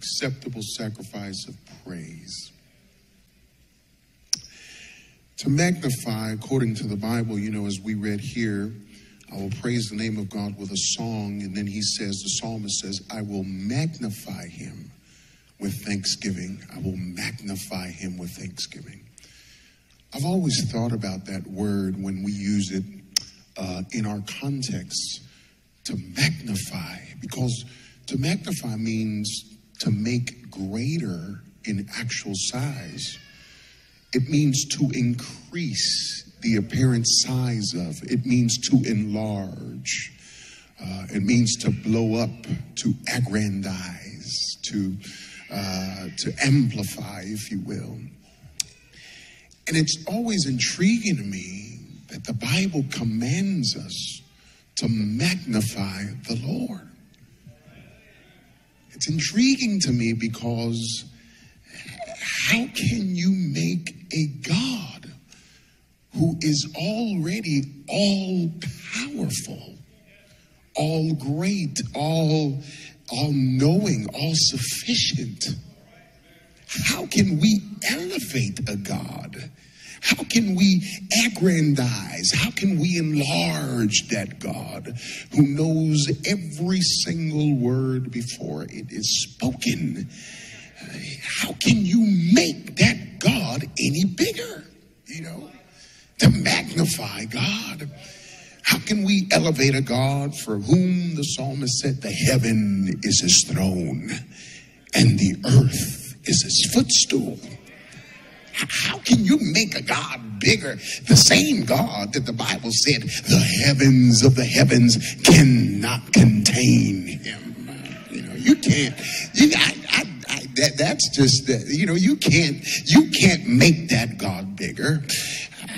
acceptable sacrifice of praise. To magnify, according to the Bible, you know, as we read here, I will praise the name of God with a song. And then he says, the psalmist says, I will magnify him with thanksgiving. I will magnify him with thanksgiving. I've always thought about that word when we use it uh, in our context to magnify, because to magnify means to make greater in actual size. It means to increase the apparent size of. It means to enlarge. Uh, it means to blow up, to aggrandize, to uh, to amplify, if you will. And it's always intriguing to me that the Bible commands us to magnify the Lord. It's intriguing to me because how can you make a God who is already all powerful, all great, all all knowing, all sufficient? How can we elevate a God? How can we aggrandize? How can we enlarge that God who knows every single word before it is spoken? How can you make that God any bigger? You know, to magnify God. How can we elevate a God for whom the psalmist said, The heaven is his throne and the earth is his footstool? How can you make a God bigger? The same God that the Bible said, the heavens of the heavens cannot contain him. You know, you can't. You, I, I, I, that, that's just, uh, you know, you can't, you can't make that God bigger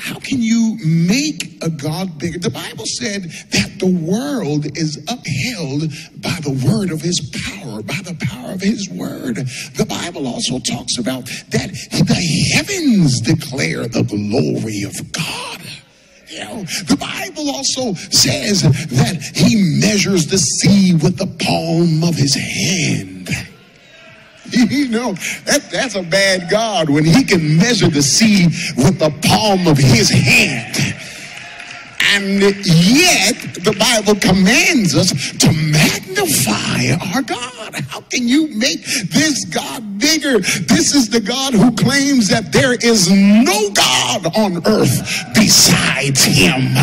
how can you make a God bigger? The Bible said that the world is upheld by the word of his power, by the power of his word. The Bible also talks about that the heavens declare the glory of God. You know, the Bible also says that he measures the sea with the palm of his hand. you know, that, that's a bad God when he can measure the sea with the palm of his hand. And yet, the Bible commands us to magnify our God. How can you make this God bigger? This is the God who claims that there is no God on earth besides him.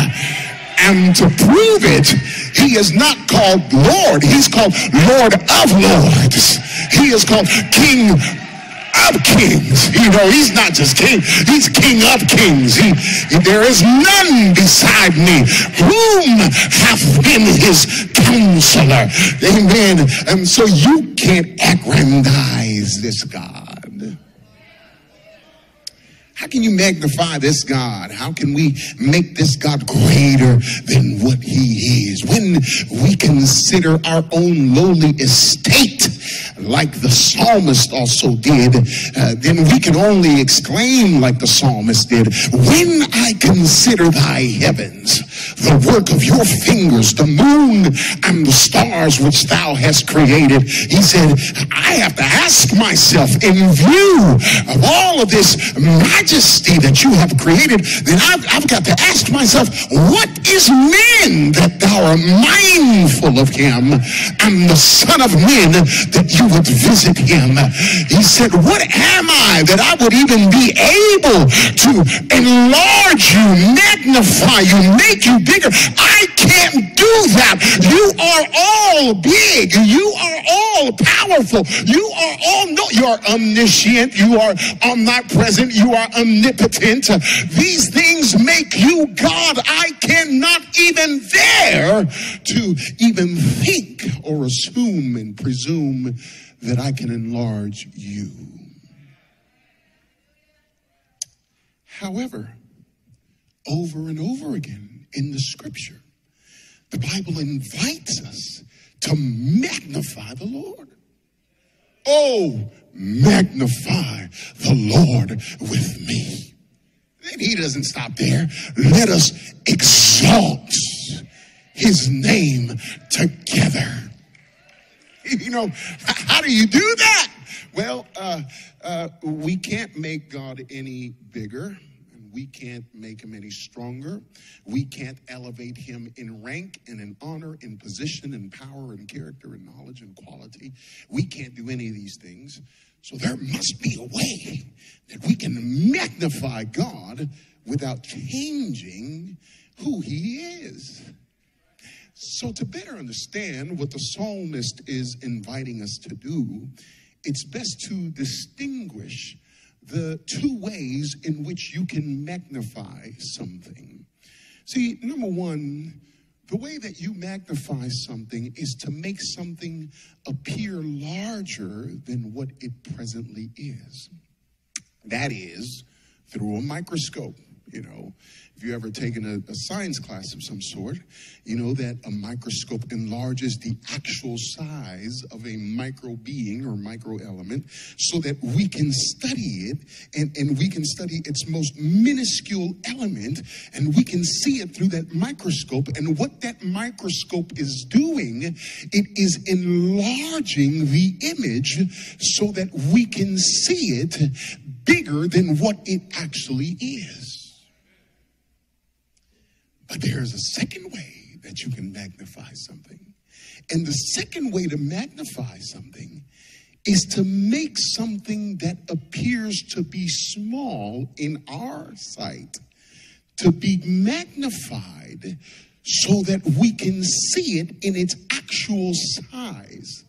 And to prove it, he is not called Lord, he's called Lord of Lords. He is called King of kings. You know, he's not just king, he's king of kings. He, there is none beside me whom hath been his counselor. Amen. And so you can't aggrandize this God. How can you magnify this God? How can we make this God greater than what he is? When we consider our own lowly estate, like the psalmist also did, uh, then we can only exclaim like the psalmist did, when I consider thy heavens, the work of your fingers, the moon and the stars which thou hast created, he said, I have to ask myself in view of all of this magic majesty that you have created, then I've, I've got to ask myself, what is man that thou art mindful of him and the son of man that you would visit him? He said, what am I that I would even be able to enlarge you, magnify you, make you bigger? I can't that. You are all big. You are all powerful. You are all no, you are omniscient. You are omnipresent. You are omnipotent. These things make you God. I cannot even dare to even think or assume and presume that I can enlarge you. However, over and over again in the scripture, the Bible invites us to magnify the Lord. Oh, magnify the Lord with me. And he doesn't stop there. Let us exalt his name together. you know, how do you do that? Well, uh, uh, we can't make God any bigger. We can't make him any stronger. We can't elevate him in rank and in honor, in position and power and character and knowledge and quality. We can't do any of these things. So there must be a way that we can magnify God without changing who he is. So, to better understand what the psalmist is inviting us to do, it's best to distinguish the two ways in which you can magnify something. See, number one, the way that you magnify something is to make something appear larger than what it presently is. That is through a microscope, you know. If you ever taken a, a, science class of some sort, you know that a microscope enlarges the actual size of a micro being or micro element so that we can study it and, and we can study its most minuscule element and we can see it through that microscope. And what that microscope is doing, it is enlarging the image so that we can see it bigger than what it actually is. But there's a second way that you can magnify something. And the second way to magnify something is to make something that appears to be small in our sight to be magnified so that we can see it in its actual size.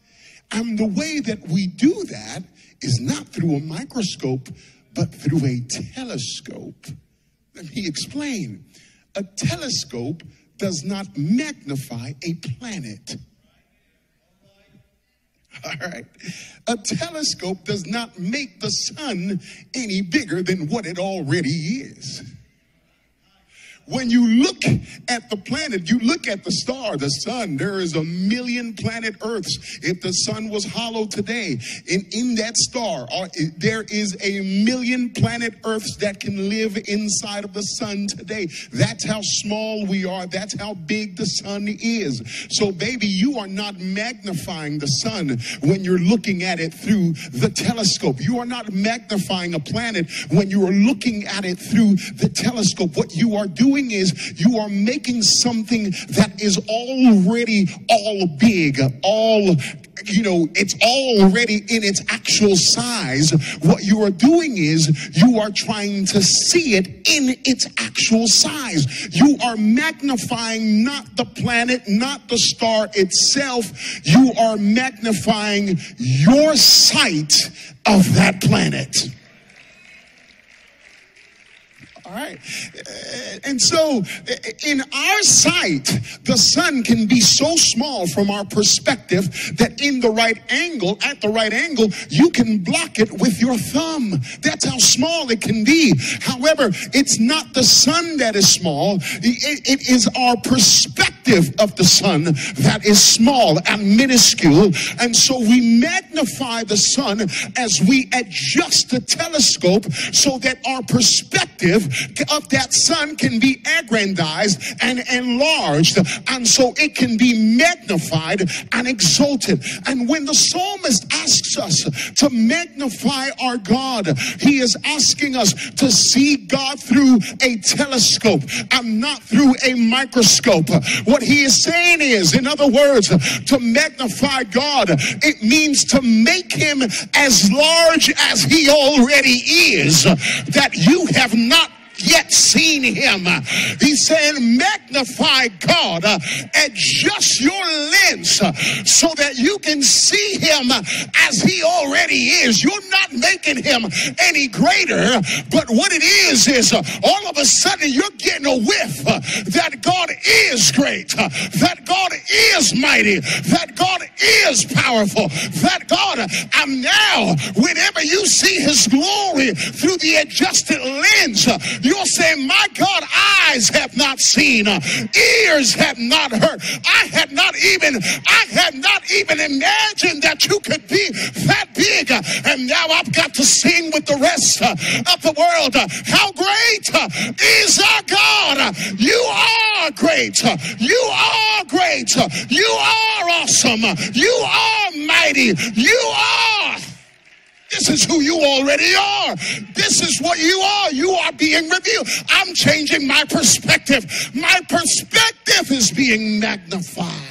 And the way that we do that is not through a microscope, but through a telescope. Let me explain. A telescope does not magnify a planet. All right. A telescope does not make the sun any bigger than what it already is. When you look at the planet, you look at the star, the sun, there is a million planet Earths. If the sun was hollow today, in, in that star, there is a million planet Earths that can live inside of the sun today. That's how small we are. That's how big the sun is. So, baby, you are not magnifying the sun when you're looking at it through the telescope. You are not magnifying a planet when you are looking at it through the telescope. What you are doing doing is you are making something that is already all big, all you know, it's already in its actual size. What you are doing is you are trying to see it in its actual size. You are magnifying not the planet, not the star itself. You are magnifying your sight of that planet. All right. Uh, and so, uh, in our sight, the sun can be so small from our perspective that in the right angle, at the right angle, you can block it with your thumb. That's how small it can be. However, it's not the sun that is small, it, it is our perspective of the sun that is small and minuscule. And so, we magnify the sun as we adjust the telescope so that our perspective of that sun can be aggrandized and enlarged, and so it can be magnified and exalted. And when the psalmist asks us to magnify our God, he is asking us to see God through a telescope and not through a microscope. What he is saying is, in other words, to magnify God, it means to make him as large as he already is, that you have not yet seen him. He's saying, magnify God, adjust your lens so that you can see him as he already is. You're not making him any greater, but what it is is all of a sudden you're getting a whiff that God is great, that God is mighty, that God is powerful, that God, and now whenever you see his glory through the adjusted lens, You'll say, My God, eyes have not seen, ears have not heard. I had not even, I had not even imagined that you could be that big. And now I've got to sing with the rest of the world. How great is our God! You are are great. You are great. You are awesome. You are mighty. You are. This is who you already are. This is what you are. You are being revealed. I'm changing my perspective. My perspective is being magnified.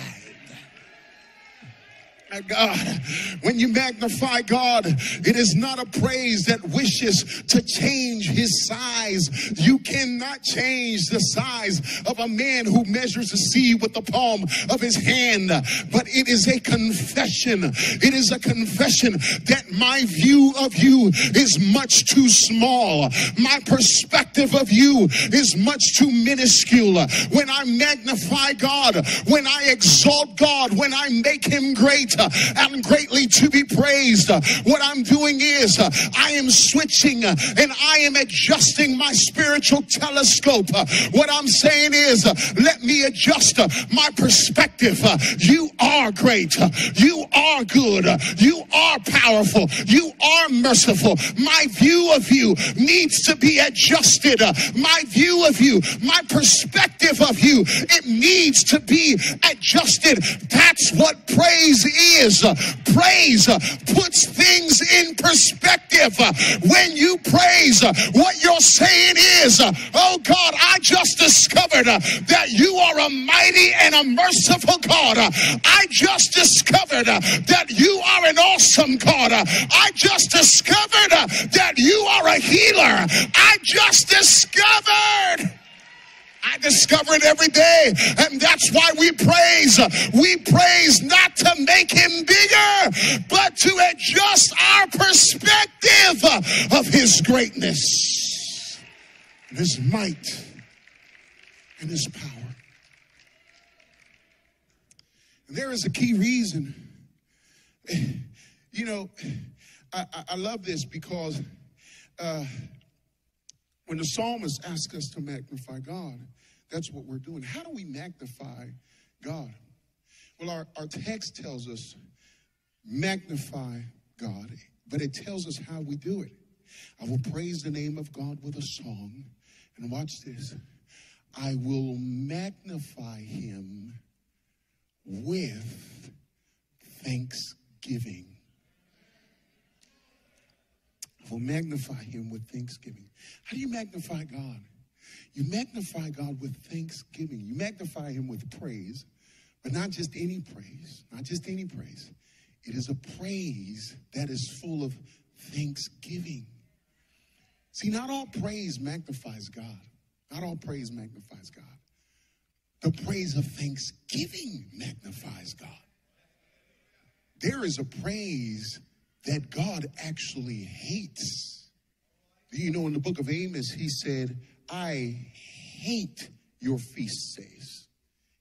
God. When you magnify God, it is not a praise that wishes to change his size. You cannot change the size of a man who measures the sea with the palm of his hand, but it is a confession. It is a confession that my view of you is much too small. My perspective of you is much too minuscule. When I magnify God, when I exalt God, when I make him great, Uh, and greatly to be praised. Uh, what I'm doing is uh, I am switching and I am adjusting my spiritual telescope. What I'm saying is let me adjust my perspective. You are great. You are good. You are powerful. You are merciful. My view of you needs to be adjusted. My view of you, my perspective of you, it needs to be adjusted. That's what praise is. Uh, praise uh, puts things in perspective. Uh, when you praise, what you're saying is, oh God, I just discovered that you are a mighty and a merciful God. I just discovered that you are an awesome God. I just discovered that you are a healer. I just discovered. I discover it every day. And that's why we praise. We praise not to make him bigger, but to adjust our perspective of his greatness, and his might, and his power. And there is a key reason. You know, I, I love this because. Uh, when the psalmist asks us to magnify God, that's what we're doing. How do we magnify God? Well, our, our text tells us magnify God, but it tells us how we do it. I will praise the name of God with a song. And watch this I will magnify him with thanksgiving I will magnify him with thanksgiving. How do you magnify God? You magnify God with thanksgiving. You magnify him with praise, but not just any praise, not just any praise. It is a praise that is full of thanksgiving. See, not all praise magnifies God. Not all praise magnifies God. The praise of thanksgiving magnifies God. There is a praise that God actually hates. You know, in the book of Amos, he said, I hate your feast days.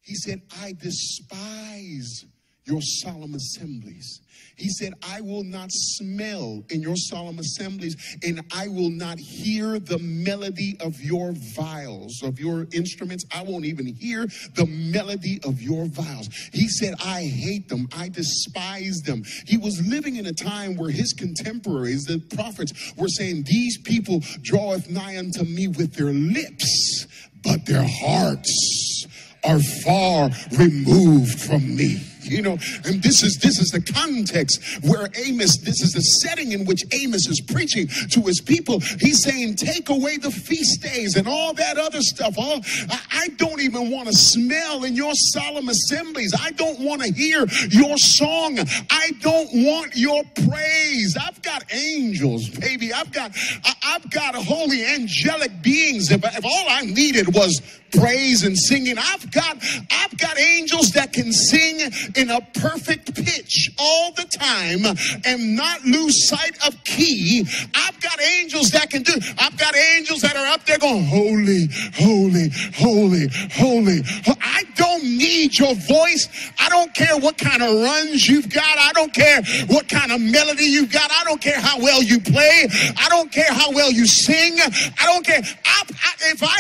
He said, I despise your solemn assemblies. He said, I will not smell in your solemn assemblies, and I will not hear the melody of your viols, of your instruments. I won't even hear the melody of your viols. He said, I hate them. I despise them. He was living in a time where his contemporaries, the prophets, were saying, These people draweth nigh unto me with their lips, but their hearts are far removed from me you know and this is this is the context where amos this is the setting in which amos is preaching to his people. He's saying take away the feast days and all that other stuff all i, I don't even want to smell in your solemn assemblies. I don't want to hear your song. I don't want your praise. I've got angels baby. I've got I, have got holy angelic beings. If, if all i needed was praise and singing i've got i've got angels that can sing in a perfect pitch all the time and not lose sight of key. I've got angels that can do. I've got angels that are up there going, holy, holy, holy, holy. I don't need your voice. I don't care what kind of runs you've got. I don't care what kind of melody you've got. I don't care how well you play. I don't care how well you sing. I don't care. I, I, if I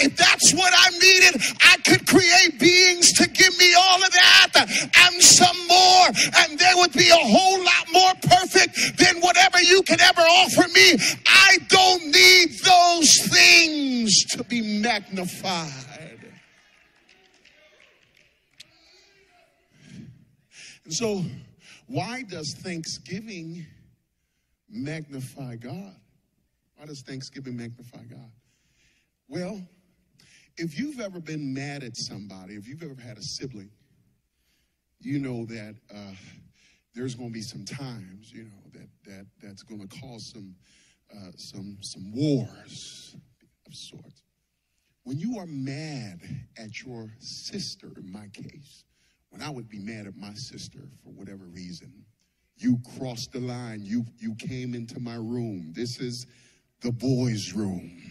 if that's what I needed, I could create beings to give me all of that and some more, and there would be a whole lot more perfect than whatever you can ever offer me. I don't need those things to be magnified. And so, why does Thanksgiving magnify God? Why does Thanksgiving magnify God? Well, if you've ever been mad at somebody, if you've ever had a sibling, you know that uh, there's going to be some times, you know, that that that's going to cause some uh, some some wars of sorts. When you are mad at your sister, in my case, when I would be mad at my sister for whatever reason, you crossed the line. You you came into my room. This is the boys' room.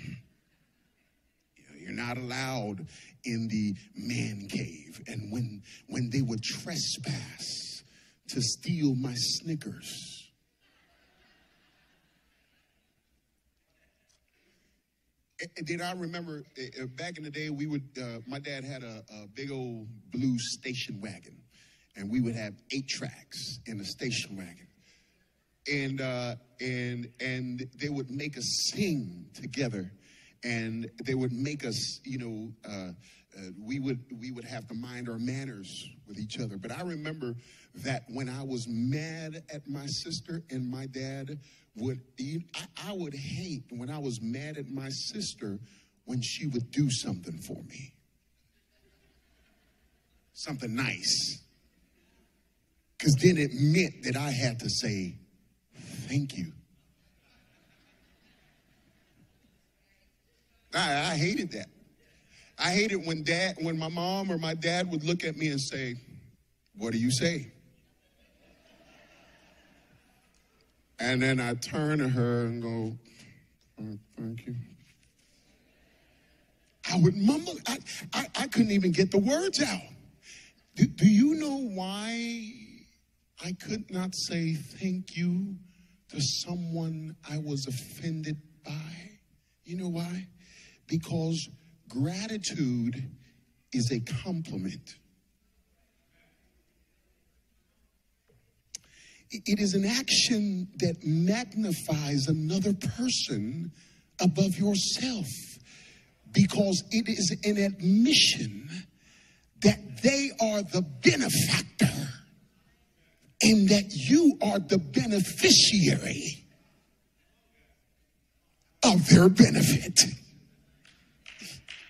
Not allowed in the man cave. And when when they would trespass to steal my Snickers. Did I remember uh, back in the day, we would, uh, my dad had a, a, big old blue station wagon, and we would have eight tracks in the station wagon. And, uh, and, and they would make us sing together, and they would make us, you know, uh, uh, we would we would have to mind our manners with each other. But I remember that when I was mad at my sister and my dad would, I, I would hate when I was mad at my sister when she would do something for me, something nice, because then it meant that I had to say thank you. I, I hated that. I hated when dad, when my mom or my dad would look at me and say, What do you say? And then I turn to her and go, oh, Thank you. I would mumble. I, I, I, couldn't even get the words out. Do, do you know why I could not say thank you to someone I was offended by? You know why? Because Gratitude is a compliment. It is an action that magnifies another person above yourself because it is an admission that they are the benefactor and that you are the beneficiary of their benefit.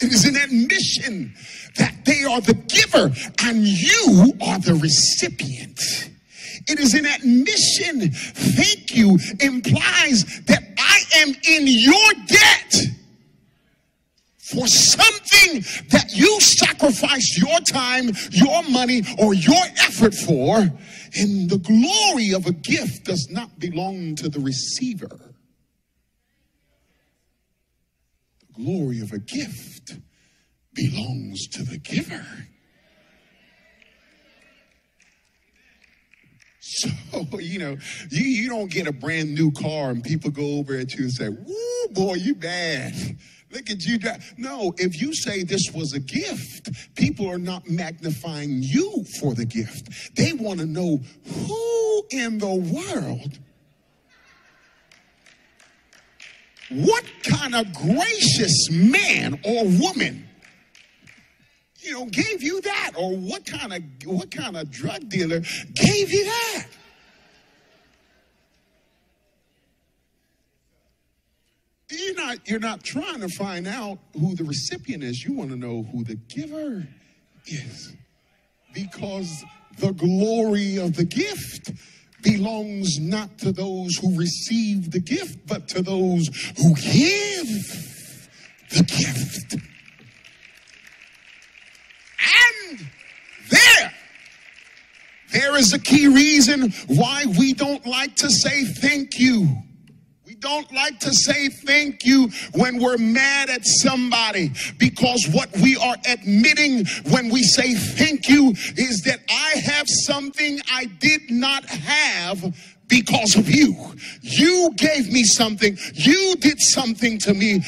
It is an admission that they are the giver and you are the recipient. It is an admission, thank you, implies that I am in your debt for something that you sacrificed your time, your money, or your effort for. And the glory of a gift does not belong to the receiver. Glory of a gift belongs to the giver. So, you know, you, you don't get a brand new car and people go over at you and say, Woo, boy, you bad. Look at you. No, if you say this was a gift, people are not magnifying you for the gift. They want to know who in the world What kind of gracious man or woman, you know, gave you that? Or what kind of what kind of drug dealer gave you that? You're not you're not trying to find out who the recipient is. You want to know who the giver is. Because the glory of the gift belongs not to those who receive the gift, but to those who give the gift. And there, there is a key reason why we don't like to say thank you don't like to say thank you when we're mad at somebody because what we are admitting when we say thank you is that I have something I did not have because of you. You gave me something. You did something to me.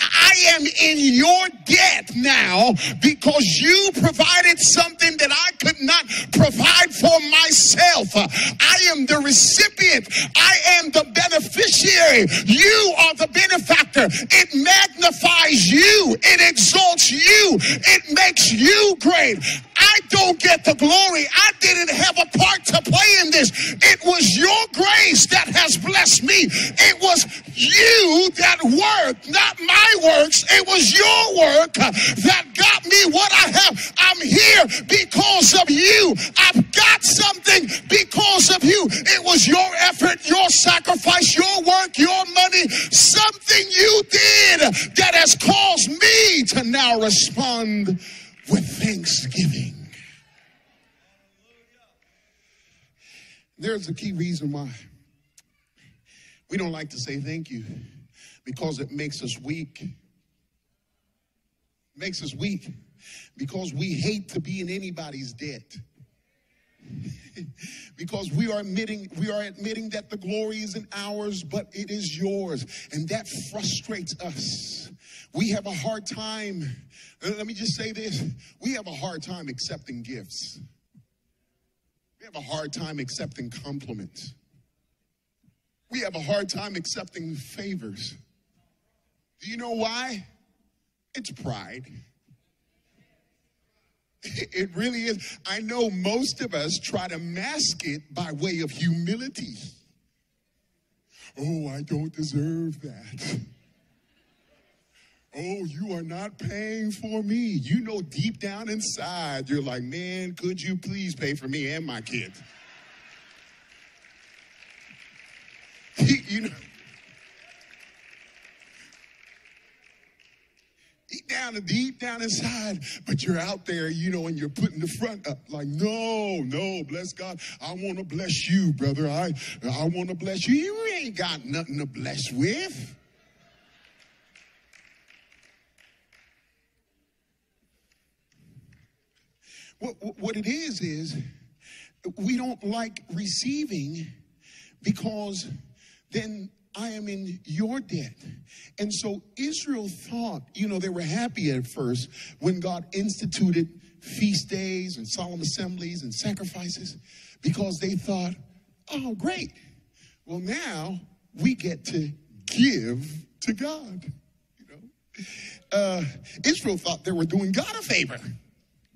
I am in your debt now because you provided something that I could not provide for myself. I am the recipient. I am the beneficiary. You are the benefactor. It magnifies you. It exalts you It makes you great. I don't get the glory. I didn't have a part to play in this. It was your grace that has blessed me. It was you that worked, not my works. It was your work uh, that got me what I have. I'm here because of you. I've got something because of you. It was your effort, your sacrifice, your work, your money, something you did that has caused me to now respond with thanksgiving. There's a key reason why. We don't like to say thank you because it makes us weak. Makes us weak because we hate to be in anybody's debt. because we are admitting we are admitting that the glory isn't ours but it is yours. And that frustrates us. We have a hard time. Let me just say this. We have a hard time accepting gifts we have a hard time accepting compliments we have a hard time accepting favors do you know why it's pride it really is. I know most of us try to mask it by way of humility. Oh, I don't deserve that. Oh, you are not paying for me. You know, deep down inside, you're like, man, could you please pay for me and my kids? you know, deep down and deep down inside, but you're out there, you know, and you're putting the front up like, no, no, bless God. I want to bless you, brother. I, I want to bless you. You ain't got nothing to bless with. What, what it is, is we don't like receiving because then I am in your debt. And so Israel thought, you know, they were happy at first when God instituted feast days and solemn assemblies and sacrifices because they thought, oh, great. Well, now we get to give to God. You know, uh, Israel thought they were doing God a favor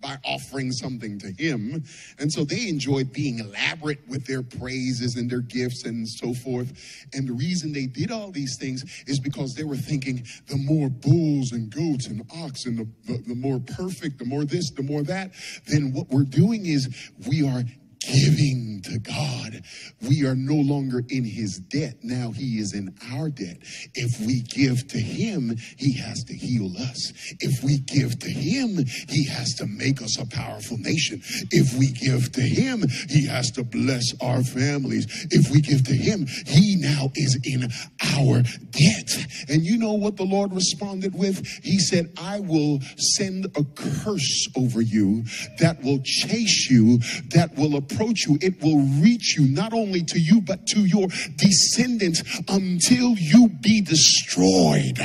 by offering something to him. And so they enjoyed being elaborate with their praises and their gifts and so forth. And the reason they did all these things is because they were thinking the more bulls and goats and oxen, the, the, the more perfect, the more this, the more that, then what we're doing is we are giving to God. We are no longer in his debt. Now he is in our debt. If we give to him, he has to heal us. If we give to him, he has to make us a powerful nation. If we give to him, he has to bless our families. If we give to him, he now is in our debt. And you know what the Lord responded with? He said, I will send a curse over you that will chase you, that will approach you, it will reach you, not only to you, but to your descendants until you be destroyed.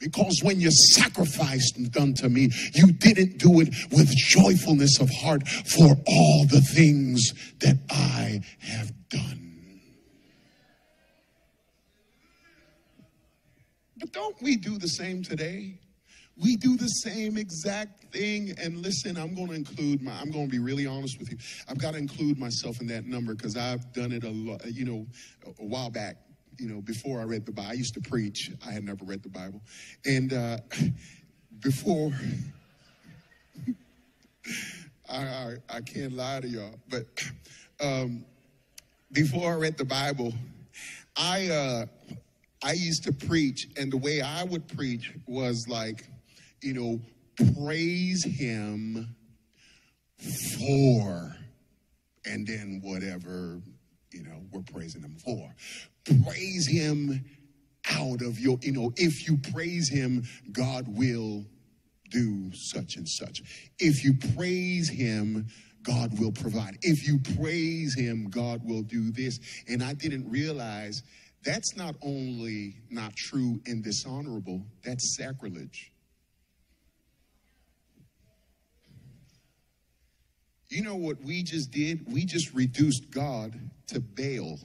Because when you sacrificed unto me, you didn't do it with joyfulness of heart for all the things that I have done. But don't we do the same today? We do the same exact thing. And listen, I'm going to include my, I'm going to be really honest with you. I've got to include myself in that number because I've done it a lot, you know, a while back. You know, before I read the Bible, I used to preach. I had never read the Bible. And uh, before, I, I, I, can't lie to y'all, but um, before I read the Bible, I, uh, I used to preach, and the way I would preach was like, you know, praise him for, and then whatever, you know, we're praising him for. Praise him out of your, you know, if you praise him, God will do such and such. If you praise him, God will provide. If you praise him, God will do this. And I didn't realize that's not only not true and dishonorable, that's sacrilege. You know what we just did? We just reduced God to Baal.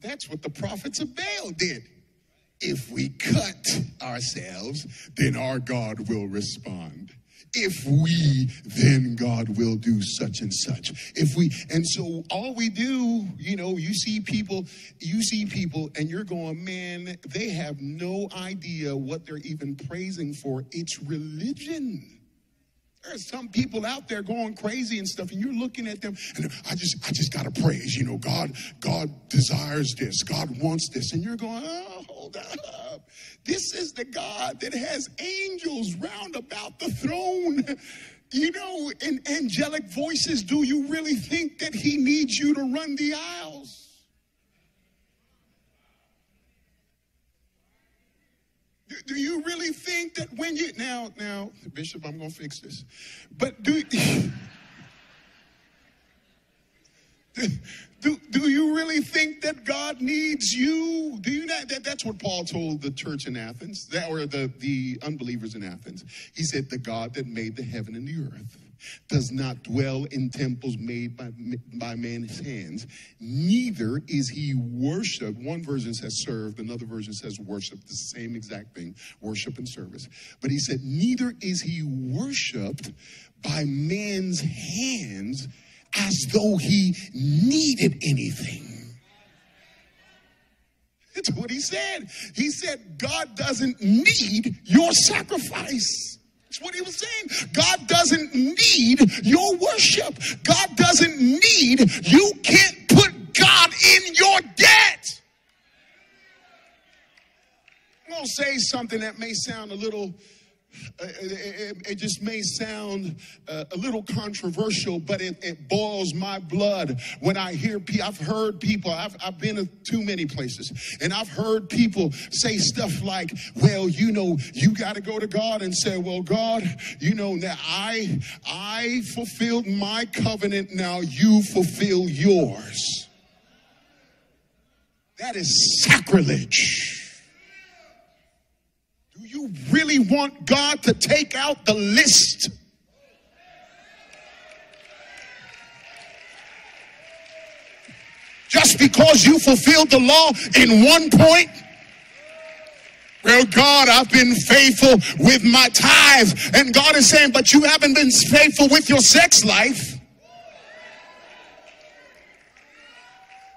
That's what the prophets of Baal did. if we cut ourselves, then our God will respond. If we, then God will do such and such. If we, and so all we do, you know, you see people, you see people, and you're going, man, they have no idea what they're even praising for. It's religion. There's some people out there going crazy and stuff, and you're looking at them, and I just, I just gotta praise. You know, God, God desires this, God wants this, and you're going, oh, hold up. This is the God that has angels round about the throne. You know, in angelic voices. Do you really think that He needs you to run the aisles? Do you really think that when you now now bishop i'm gonna fix this. But do do, do you really think that god needs you do you not that, that's what paul told the church in athens that or the the unbelievers in athens he said the god that made the heaven and the earth does not dwell in temples made by, by man's hands, neither is he worshiped. One version says served, another version says worshiped. the same exact thing, worship and service. But he said, neither is he worshiped by man's hands as though he needed anything. That's what he said. He said, God doesn't need your sacrifice. That's what he was saying. God doesn't need your worship. God doesn't need, you can't put God in your debt. I'm going to say something that may sound a little uh, it, it, just may sound uh, a little controversial, but it, it, boils my blood when I hear people. I've heard people, I've, I've been to too many places, and I've heard people say stuff like, well, you know, you got to go to God and say, well, God, you know, now I, I fulfilled my covenant, now you fulfill yours. That is sacrilege you really want God to take out the list? Just because you fulfilled the law in one point? Well, God, I've been faithful with my tithe. And God is saying, but you haven't been faithful with your sex life.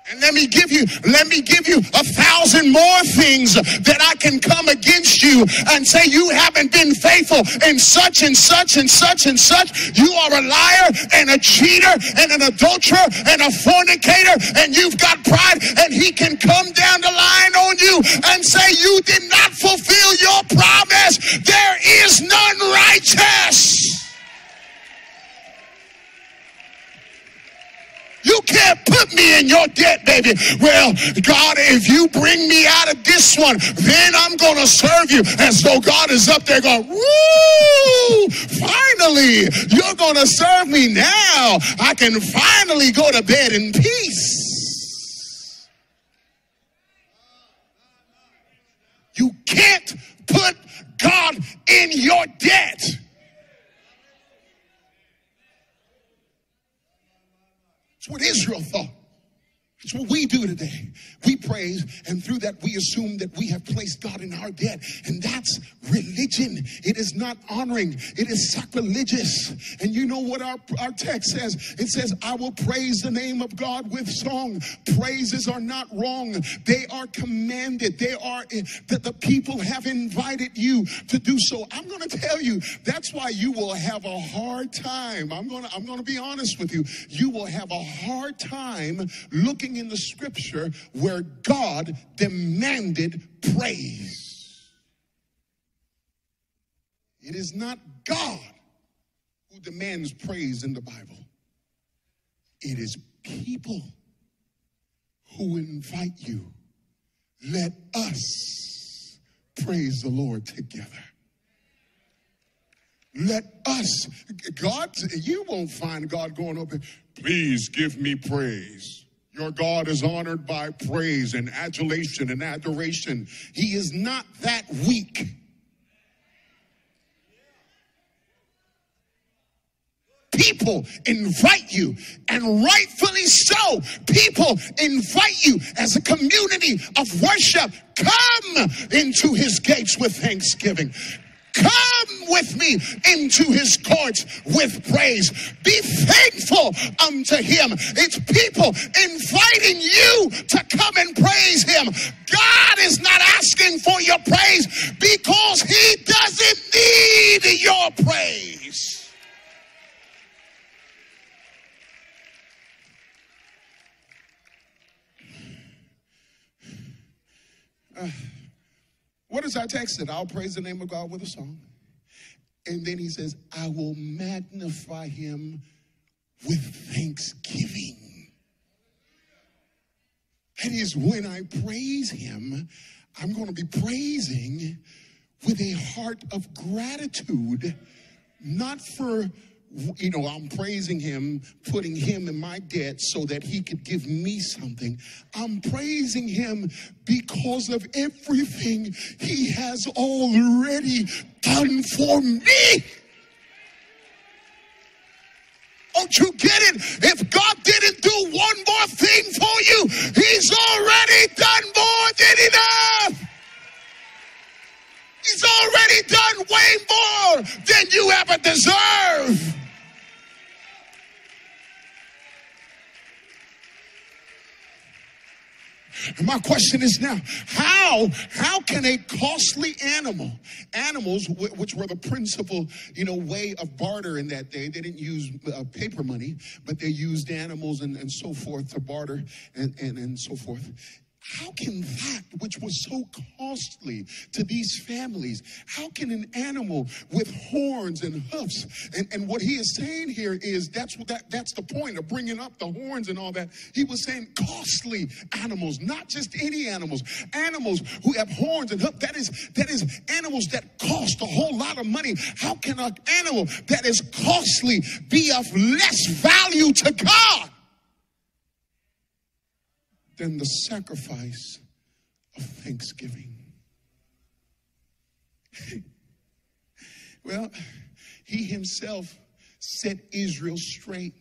And let me give you, let me give you a thousand more things that I can come against you and say you haven't been faithful in such and such and such and such. You are a liar and a cheater and an adulterer and a fornicator and you've got pride and he can come down the line on you and say you did not fulfill your promise. There is none righteous. You can't put me in your debt, baby. Well, God, if you bring me out of this one, then I'm going to serve you. And so God is up there going, woo, finally, you're going to serve me now. I can finally go to bed in peace. You can't put God in your debt. It's what Israel thought. It's what we do today. We praise, and through that, we assume that we have placed God in our debt. And that's religion. It is not honoring, it is sacrilegious. And you know what our, our text says? It says, I will praise the name of God with song. Praises are not wrong, they are commanded. They are eh, that the people have invited you to do so. I'm going to tell you, that's why you will have a hard time. I'm going to, I'm going to be honest with you. You will have a hard time looking in the scripture where God demanded praise. It is not God who demands praise in the Bible, it is people who invite you. Let us praise the Lord together. Let us, God, you won't find God going up and, please give me praise. Your God is honored by praise and adulation and adoration. He is not that weak. people invite you, and rightfully so, people invite you as a community of worship. Come into his gates with thanksgiving. Come with me into his courts with praise. Be thankful unto him. It's people inviting you to come and praise him. God is not asking for your praise because he doesn't need your praise. Uh, what is our text? say? I'll praise the name of God with a song. And then he says, I will magnify him with thanksgiving. That is, when I praise him, I'm going to be praising with a heart of gratitude, not for you know, I'm praising him, putting him in my debt so that he could give me something. I'm praising him because of everything he has already done for me. Don't you get it? If God didn't do one more thing for you, he's already done more than enough. He's already done way more than you ever deserve. And my question is now, how how can a costly animal, animals which were the principal, you know, way of barter in that day, they didn't use uh, paper money, but they used animals and, and so forth to barter and, and, and so forth. How can that, which was so costly to these families, how can an animal with horns and hoofs, and, and what he is saying here is that's what that, that's the point of bringing up the horns and all that. He was saying costly animals, not just any animals, animals who have horns and hoofs. That is that is animals that cost a whole lot of money. How can an animal that is costly be of less value to God? Than the sacrifice of thanksgiving. well, he himself set Israel straight.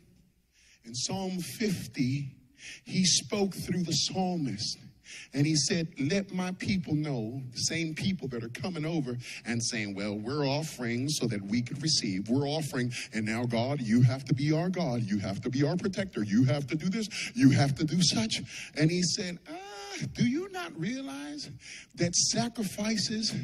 In Psalm 50, he spoke through the psalmist. And he said, Let my people know, the same people that are coming over and saying, Well, we're offering so that we could receive. We're offering, and now, God, you have to be our God. You have to be our protector. You have to do this. You have to do such. And he said, ah, do you not realize that sacrifices,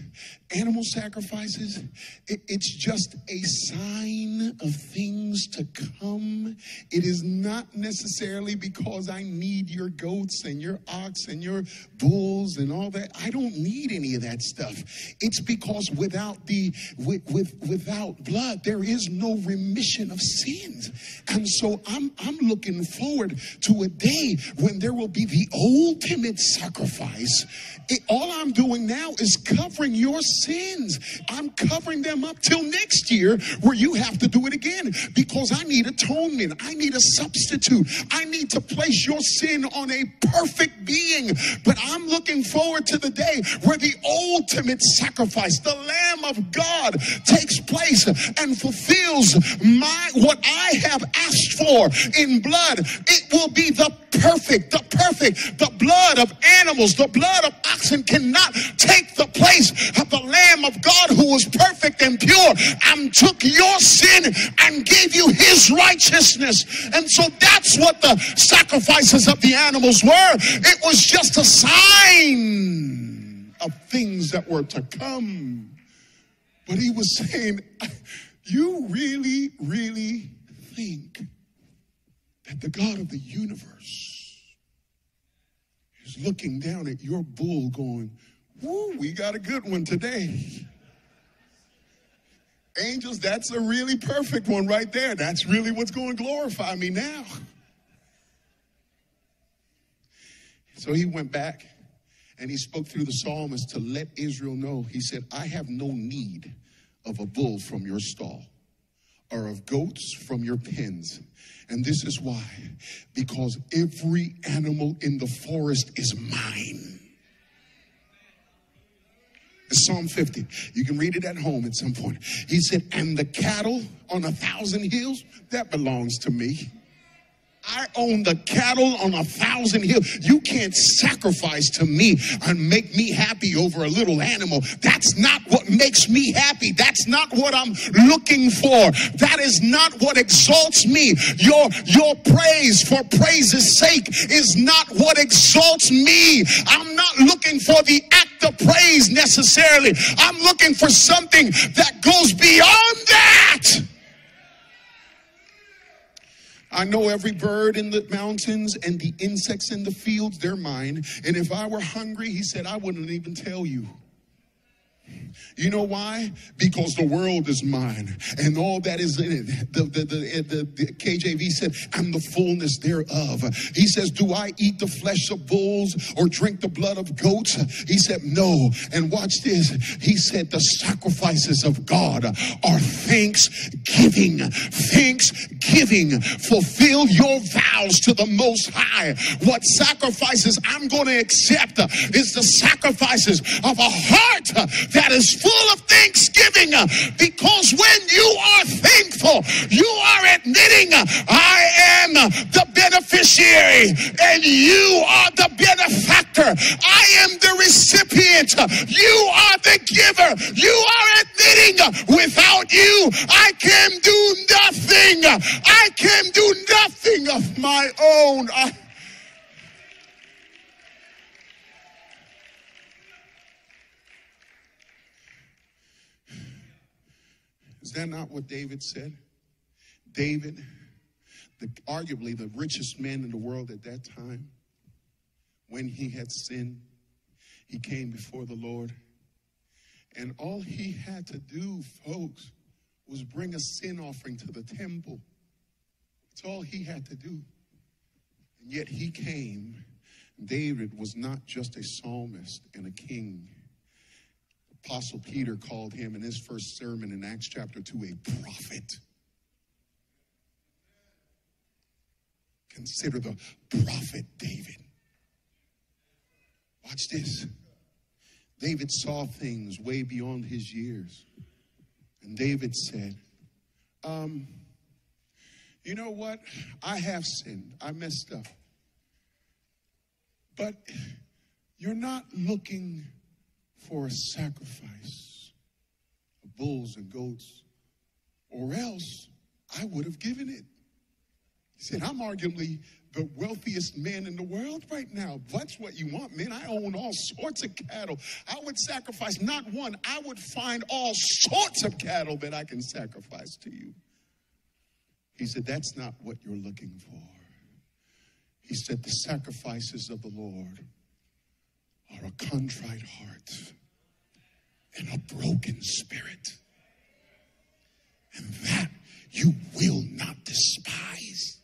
animal sacrifices, it, it's just a sign of things to come? It is not necessarily because I need your goats and your ox and your bulls and all that. I don't need any of that stuff. It's because without the with, with without blood, there is no remission of sins. And so I'm I'm looking forward to a day when there will be the ultimate sacrifice. It, all I'm doing now is covering your sins. I'm covering them up till next year where you have to do it again because I need atonement. I need a substitute. I need to place your sin on a perfect being. But I'm looking forward to the day where the ultimate sacrifice, the Lamb of God, takes place and fulfills my what I have asked for in blood. It will be the perfect, the perfect, the blood of animals, the blood of oxen cannot take the place of the Lamb of God who was perfect and pure and took your sin and gave you his righteousness. And so that's what the sacrifices of the animals were. It was just a sign of things that were to come. But he was saying, You really, really think that the God of the universe is looking down at your bull going, Woo, we got a good one today. Angels, that's a really perfect one right there. That's really what's going to glorify me now. So he went back and he spoke through the psalmist to let Israel know. He said, I have no need of a bull from your stall or of goats from your pens. And this is why because every animal in the forest is mine. It's Psalm 50. You can read it at home at some point. He said, And the cattle on a thousand hills, that belongs to me. I own the cattle on a thousand hills. You can't sacrifice to me and make me happy over a little animal. That's not what makes me happy. That's not what I'm looking for. That is not what exalts me. Your, your praise for praise's sake is not what exalts me. I'm not looking for the act of praise necessarily. I'm looking for something that goes beyond that. I know every bird in the mountains and the insects in the fields, they're mine. And if I were hungry, he said, I wouldn't even tell you. You know why? Because the world is mine and all that is in it. The, the, the, the, KJV said, I'm the fullness thereof. He says, Do I eat the flesh of bulls or drink the blood of goats? He said, No. And watch this. He said, The sacrifices of God are thanksgiving. Thanksgiving. Fulfill your vows to the Most High. What sacrifices I'm going to accept is the sacrifices of a heart that is full of thanksgiving uh, because when you are thankful, you are admitting, uh, I am the beneficiary and you are the benefactor. I am the recipient. You are the giver. You are admitting, uh, without you, I can do nothing. I can do nothing of my own. I Is that not what David said? David, the, arguably the richest man in the world at that time, when he had sinned, he came before the Lord. And all he had to do, folks, was bring a sin offering to the temple. That's all he had to do. And yet he came. David was not just a psalmist and a king. Apostle Peter called him in his first sermon in Acts chapter 2 a prophet. Consider the prophet David. Watch this. David saw things way beyond his years. And David said, um, You know what? I have sinned. I messed up. But you're not looking for a sacrifice of bulls and goats, or else I would have given it. He said, I'm arguably the wealthiest man in the world right now. That's what you want, man. I own all sorts of cattle. I would sacrifice not one, I would find all sorts of cattle that I can sacrifice to you. He said, That's not what you're looking for. He said, The sacrifices of the Lord are a contrite heart and a broken spirit. And that you will not despise.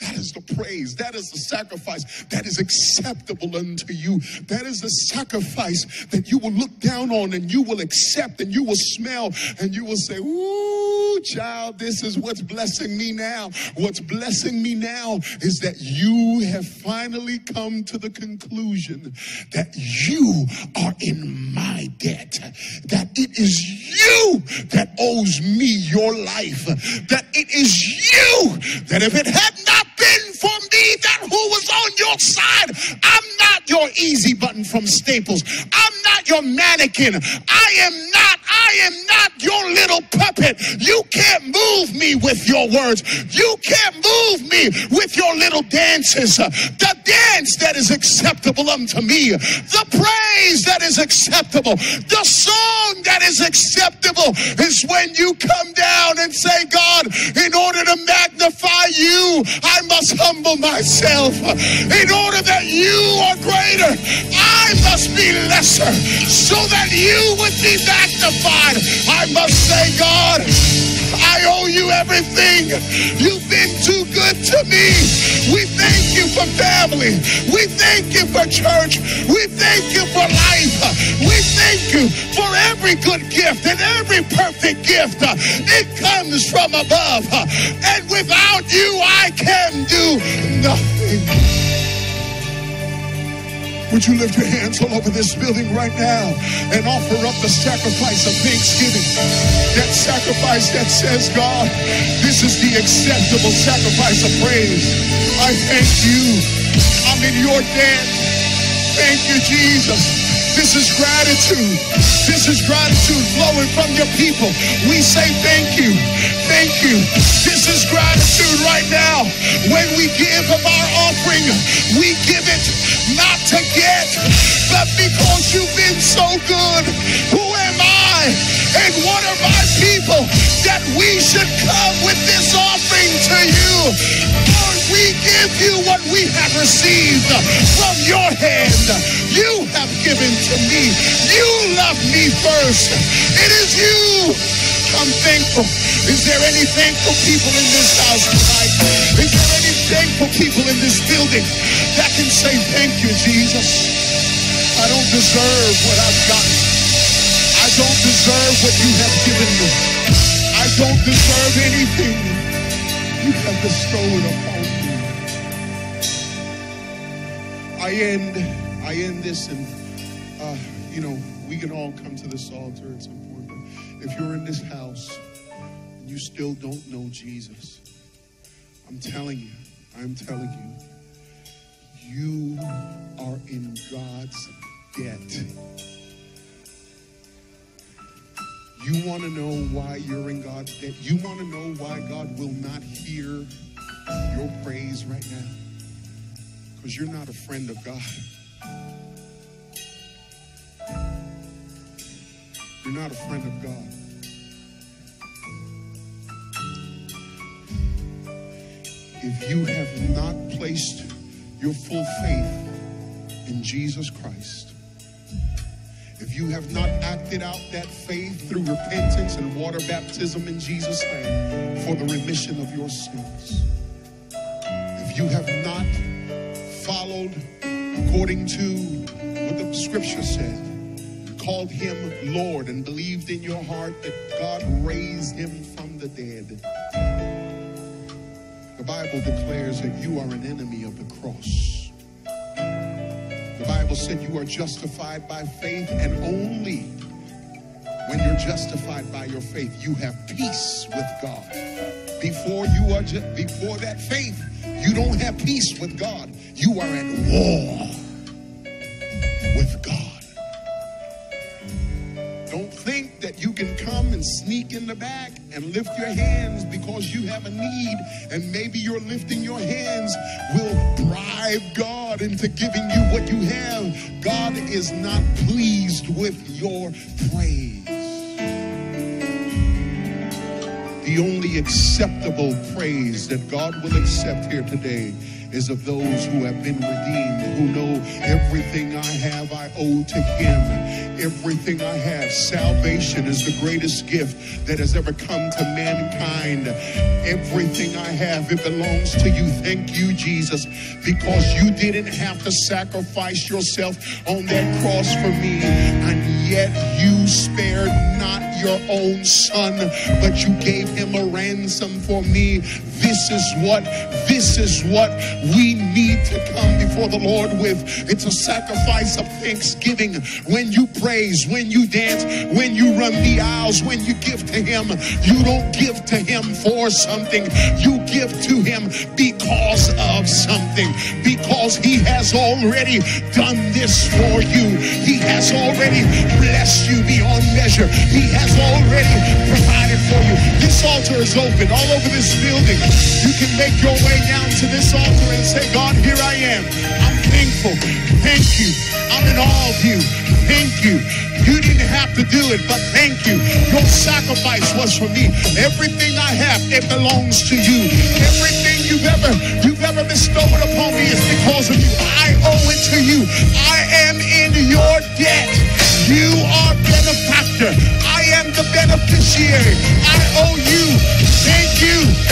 That is the praise. That is the sacrifice that is acceptable unto you. That is the sacrifice that you will look down on and you will accept and you will smell and you will say, Ooh, child, this is what's blessing me now. What's blessing me now is that you have finally come to the conclusion that you are in my debt, that it is you that owes me your life, that it is you that if it had not been for me that who was on your side. I'm not your easy button from Staples. I'm not your mannequin. I am not, I am not your little puppet. You can't move me with your words. You can't move me with your little dances. The dance that is acceptable unto me, the praise that is acceptable, the song that is acceptable is when you come down and say, God, in order to magnify you, I must humble myself. In order that you are greater, I must be lesser so that you would be magnified. I must say, God, I owe you everything. You've been too good to me. We thank you for family. We thank you for church. We thank you for life. We thank you for every good gift and every perfect gift. It comes from above. And without you, I can do nothing. Would you lift your hands all over this building right now and offer up the sacrifice of thanksgiving? That sacrifice that says, God, this is the acceptable sacrifice of praise. I thank you. I'm in your debt. Thank you, Jesus. This is gratitude. This is gratitude flowing from your people. We say thank you. Thank you. This is gratitude right now. When we give of our offering, we give it not to get, but because you've been so good. I and what are my people that we should come with this offering to you? Lord, we give you what we have received from your hand. You have given to me. You love me first. It is you. I'm thankful. Is there any thankful people in this house tonight? Is there any thankful people in this building that can say, Thank you, Jesus? I don't deserve what I've gotten. I don't deserve what you have given me. I don't deserve anything you have bestowed upon me. I end, I end this, and uh, you know, we can all come to this altar at some point. But if you're in this house and you still don't know Jesus, I'm telling you, I'm telling you, you are in God's debt. You want to know why you're in God's debt? You want to know why God will not hear your praise right now? Because you're not a friend of God. You're not a friend of God. If you have not placed your full faith in Jesus Christ, if you have not acted out that faith through repentance and water baptism in Jesus' name for the remission of your sins, if you have not followed according to what the scripture said, called him Lord and believed in your heart that God raised him from the dead, the Bible declares that you are an enemy of the cross. Bible said you are justified by faith, and only when you're justified by your faith, you have peace with God. Before you are ju- before that faith, you don't have peace with God. You are at war with God. Don't think that you can come and sneak in the back and lift your hands because you have a need, and maybe your lifting your hands will bribe God into giving you what you have. God is not pleased with your praise. The only acceptable praise that God will accept here today is of those who have been redeemed, who know everything I have I owe to Him. Everything I have. Salvation is the greatest gift that has ever come to mankind. Everything I have, it belongs to you. Thank you, Jesus, because you didn't have to sacrifice yourself on that cross for me, and yet you spared not your own son, but you gave him a ransom for me. This is what, this is what we need to before the Lord with. It's a sacrifice of thanksgiving. When you praise, when you dance, when you run the aisles, when you give to him, you don't give to him for something. You give to him because of something. Because he has already done this for you. He has already blessed you beyond measure. He has already provided for you. This altar is open all over this building. You can make your way down to this altar and say, God, here I am. I'm thankful. Thank you. I'm in awe of you. Thank you. You didn't have to do it, but thank you. Your sacrifice was for me. Everything I have, it belongs to you. Everything you've ever you've ever bestowed upon me is because of you. I owe it to you. I am in your debt. You are benefactor. I am the beneficiary. I owe you. Thank you